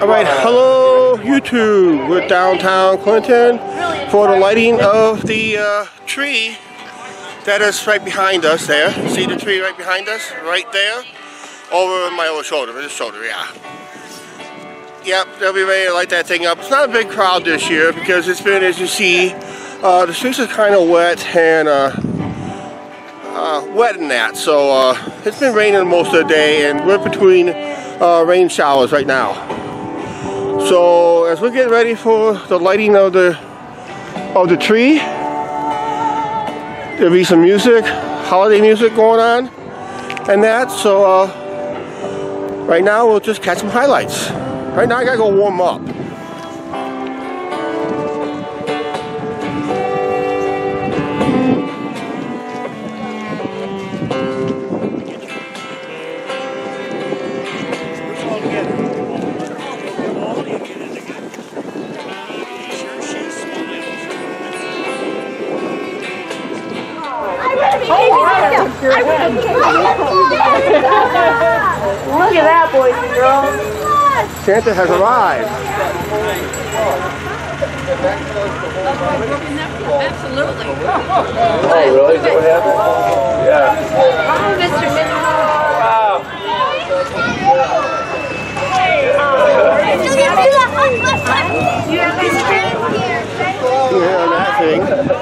All right, hello YouTube. We're downtown Clinton for the lighting of the uh, tree that is right behind us there. See the tree right behind us? Right there? Over my old shoulder, this shoulder, yeah. Yep, they'll be ready to light that thing up. It's not a big crowd this year because it's been, as you see, uh, the streets are kind of wet and uh, uh, wet in that. So uh, it's been raining most of the day and we're between uh, rain showers right now. So as we get ready for the lighting of the of the tree, there'll be some music, holiday music going on, and that. So uh, right now we'll just catch some highlights. Right now I gotta go warm up. Look at that, boys and girls. Santa has arrived. Absolutely. Oh, really? Is that what happened? Yeah. Oh, Mr. Minnie. You have ice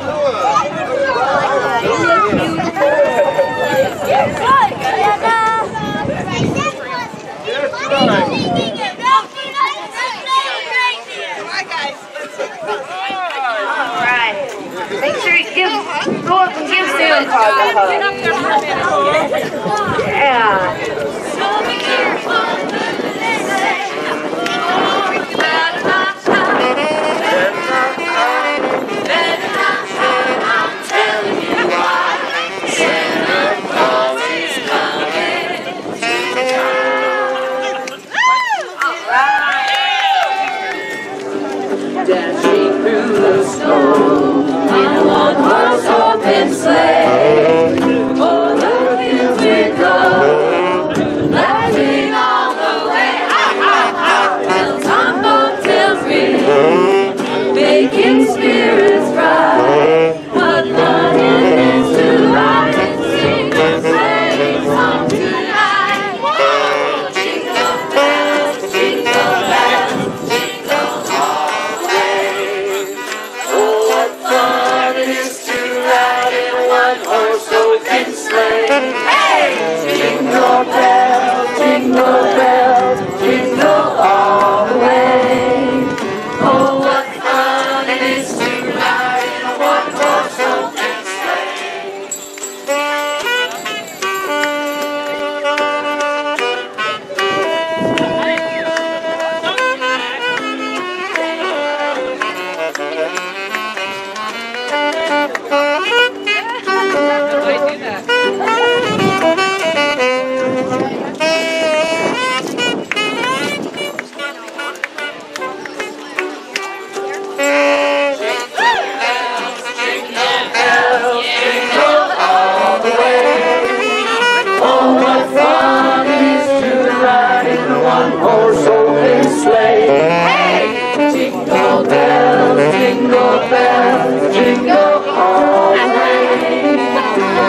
jingle bells, jingle all the way.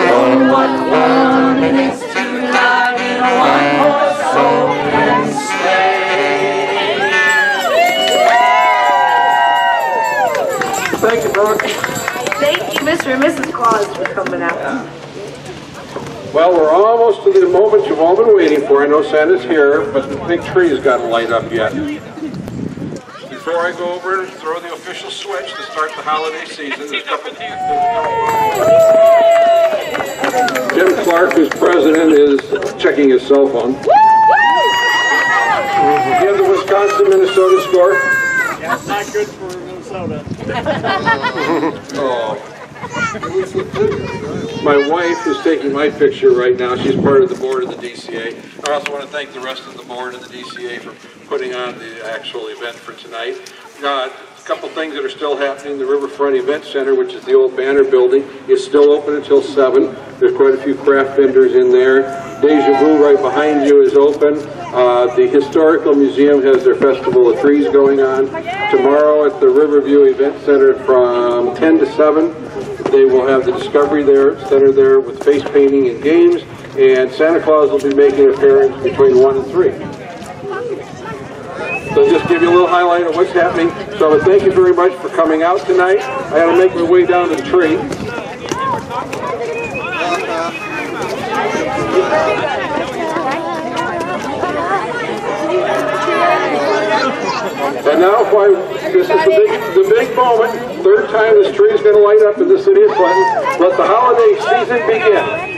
Oh, what fun it is to ride in a one-horse open sleigh. Thank you, Brooke. Thank you, Mr. and Mrs. Claus, for coming out. Well, we're almost to the moment you've all been waiting for. I know Santa's here, but the big tree's got to light up yet. Before I go over and throw the official switch to start the holiday season, there's a couple... Jim Clark, who's president, is checking his cell phone. Do you have the Wisconsin-Minnesota score? That's not good for Minnesota. Oh. My wife is taking my picture right now. She's part of the board of the DCA. I also want to thank the rest of the board of the DCA for putting on the actual event for tonight. A couple things that are still happening. The Riverfront Event Center, which is the old Banner building, is still open until 7. There's quite a few craft vendors in there. Deja Vu right behind you is open. Uh, the Historical Museum has their Festival of Trees going on. Tomorrow at the Riverview Event Center from 10 to 7, they will have the Discovery there, Center there with face painting and games, and Santa Claus will be making an appearance between 1 and 3. So just give you a little highlight of what's happening. So thank you very much for coming out tonight. I got to make my way down to the tree. And now, I, this is the big, the big moment. Third time this tree is going to light up in the city of Clinton. Let the holiday season begin.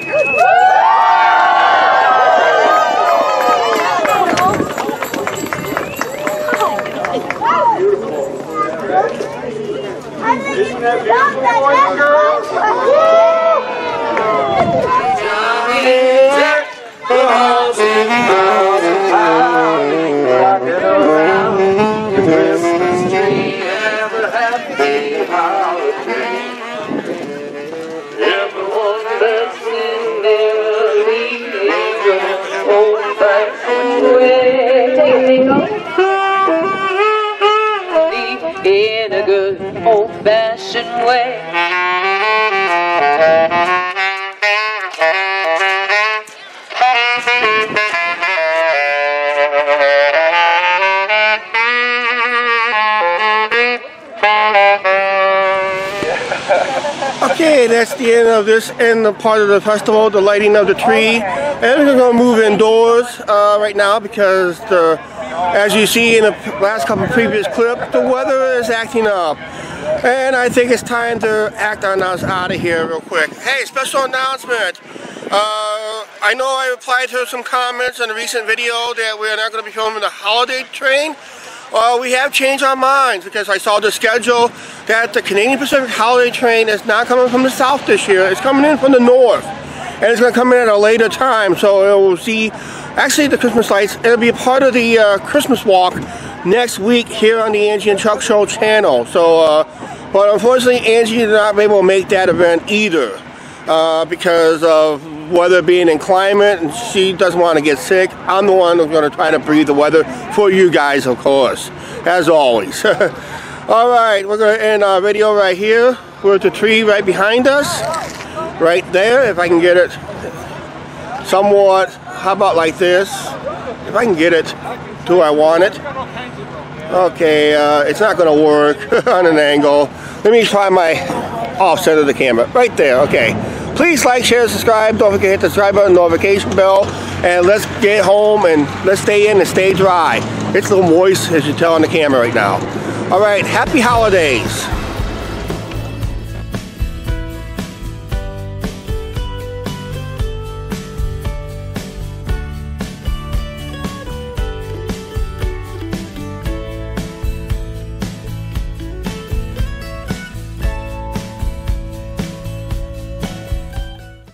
In a good old fashioned way. Okay, that's the end of this end of part of the festival, the lighting of the tree. And we're going to move indoors uh, right now because the, as you see in the last couple previous clips, the weather is acting up. And I think it's time to act on us out of here real quick. Hey, special announcement. Uh, I know I replied to some comments in a recent video that we're not going to be filming the holiday train. Well, we have changed our minds because I saw the schedule that the Canadian Pacific Holiday Train is not coming from the south this year. It's coming in from the north. And it's going to come in at a later time. So it will see, actually the Christmas lights, it'll be a part of the uh, Christmas walk next week here on the Angie and Chuck Show channel. So, uh, but unfortunately Angie did not be able to make that event either. Uh, because of weather being in climate and she doesn't want to get sick. I'm the one who's going to try to breathe the weather for you guys, of course, as always. All right, we're going to end our video right here with the tree right behind us, right there, if I can get it somewhat, how about like this? If I can get it to where I want it. Okay, uh, it's not going to work on an angle. Let me try my offset of the camera. Right there, okay. Please like, share, subscribe. Don't forget to hit the subscribe button, notification bell. And let's get home and let's stay in and stay dry. It's a little moist, as you tell on the camera right now. All right, happy holidays.